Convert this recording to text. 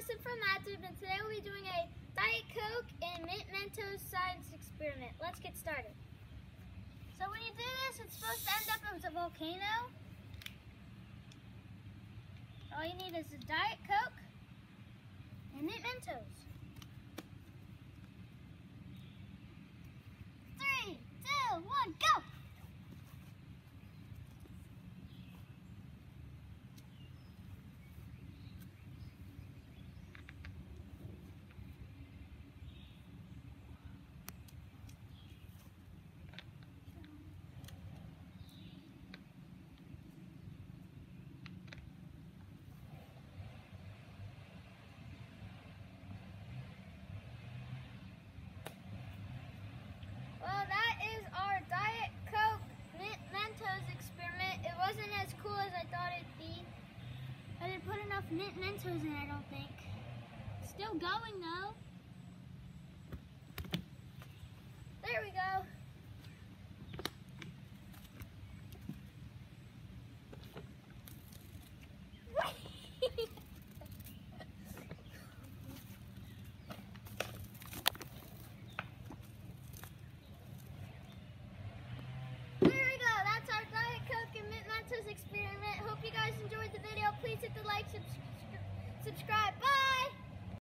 Madison from Mad Tube, and today we'll be doing a Diet Coke and Mint Mentos science experiment. Let's get started. So when you do this, it's supposed to end up as a volcano. All you need is a Diet Coke and Mint Mentos. Three, two, one, go! Well, that is our Diet Coke Mentos experiment. It wasn't as cool as I thought it'd be. I didn't put enough Mentos in, I don't think. Still going though. There we go. There we go. That's our Diet Coke and Mint Mentos experiment. Hope you guys enjoyed the video. Please hit the like, subs- subscribe. Bye.